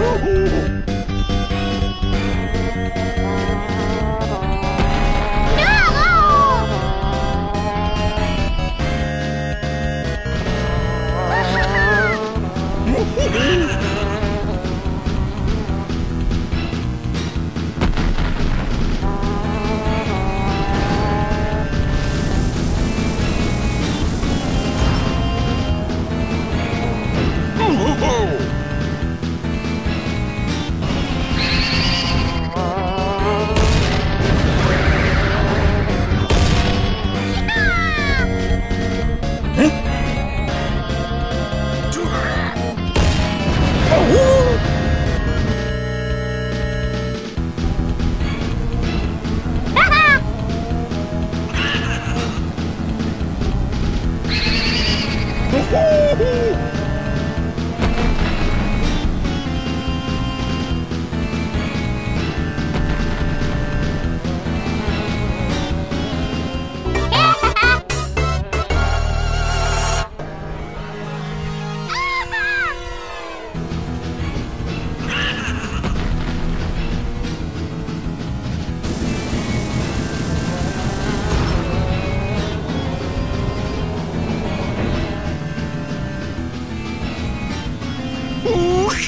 Woohoo! Ooh,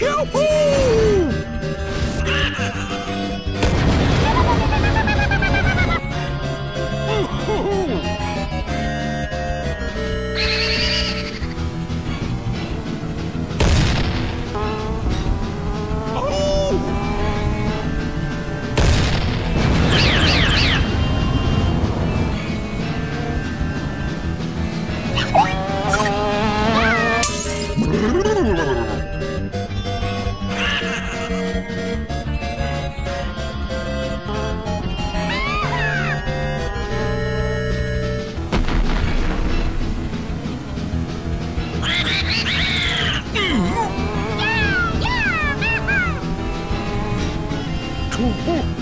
ooh. Oh,